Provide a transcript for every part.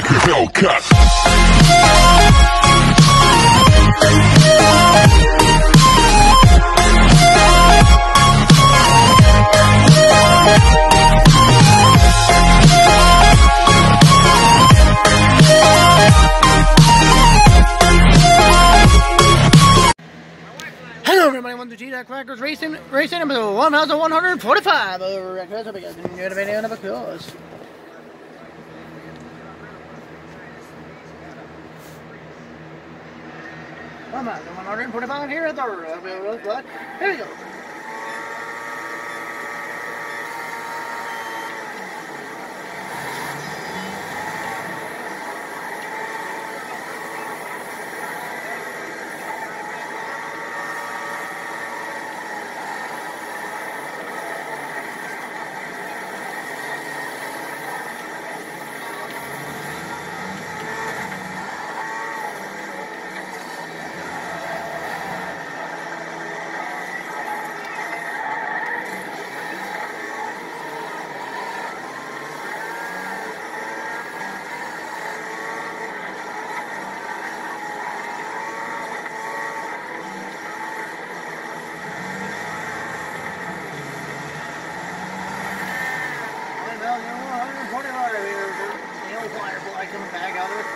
like a Hellcat. Quackers Racing, Racing number 1145 over at Crystal because you're going to be it because. Come on, the 145 here at the third. Here we go. Well, you know, 145 here. The old flyer boy coming back out of it.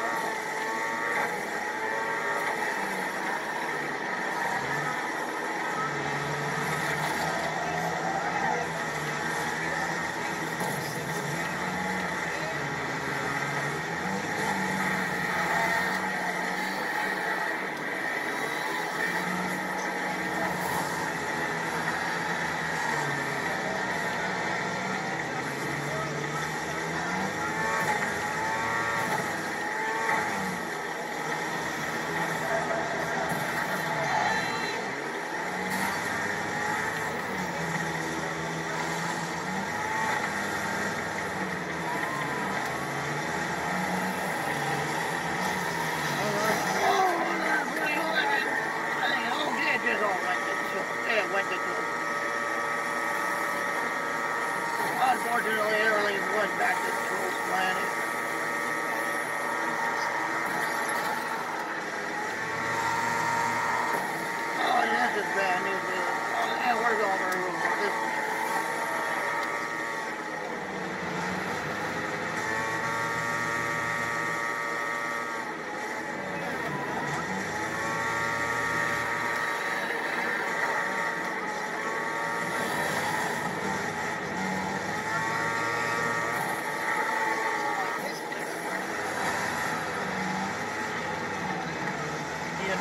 Unfortunately, everything went back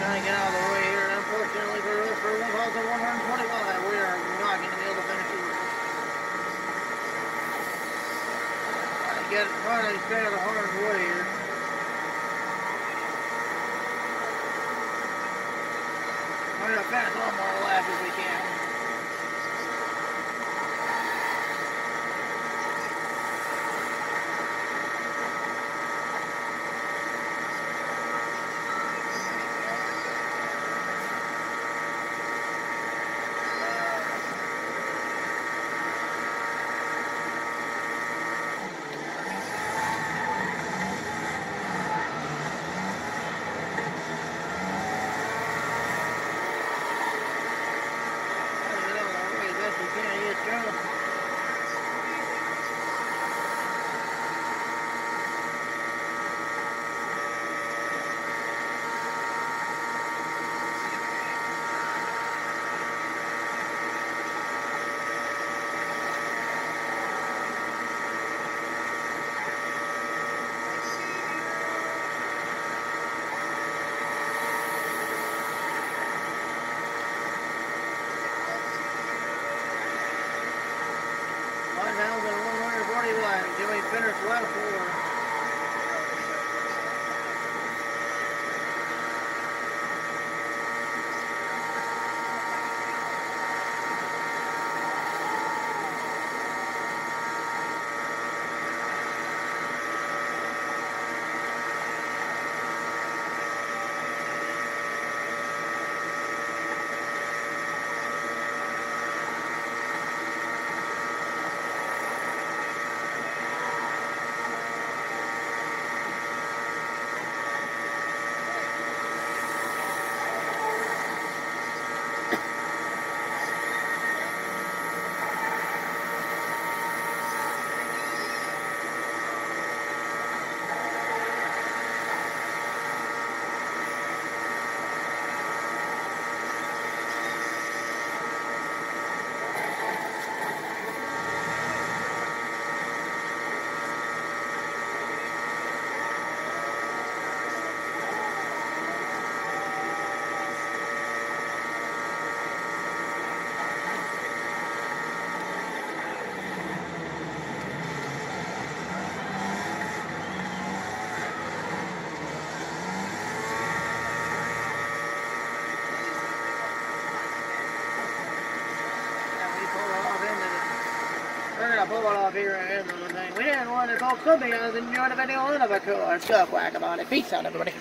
trying to get out of the way here. Unfortunately for us, for 1,125, we are not going to be able to finish it. To get, to stay out of harm's way here. Trying to finish one more lap if we can. Trying to get out of the way as best we can. He is trying to One thousand one hundred forty-one. To off here and everything. We didn't want it, folks. Hope you guys enjoyed the video. And have a cool stuff whack about it. Peace out, everybody.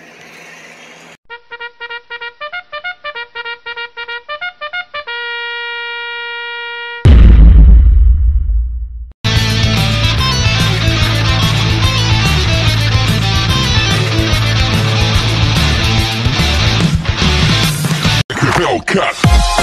Hellcat.